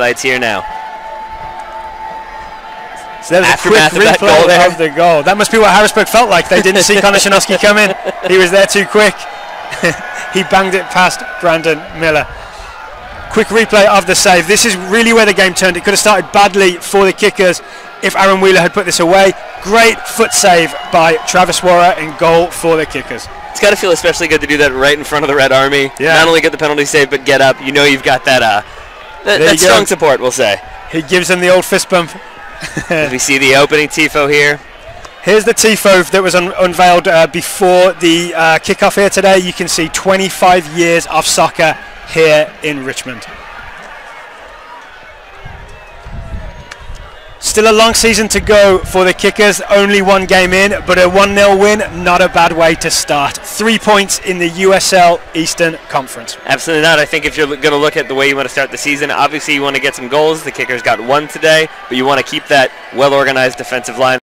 highlights here now. So there was Aftermath a of that goal of the goal. That must be what Harrisburg felt like. They didn't see Conor Shanosky come in. He was there too quick. he banged it past Brandon Miller. Quick replay of the save. This is really where the game turned. It could have started badly for the kickers if Aaron Wheeler had put this away. Great foot save by Travis Worra in goal for the kickers. It's got to feel especially good to do that right in front of the Red Army. Yeah. Not only get the penalty save, but get up. You know you've got that uh, that, There that you go. strong support, we'll say. He gives him the old fist bump. We see the opening tifo here. Here's the TIFO that was un- unveiled uh, before the uh, kickoff here today. You can see 25 years of soccer here in Richmond. Still a long season to go for the Kickers. Only one game in, but a 1 0 win, not a bad way to start. Three points in the USL Eastern Conference. Absolutely not. I think if you're going to look at the way you want to start the season, obviously you want to get some goals. The kickers got one today, but you want to keep that well organized defensive line.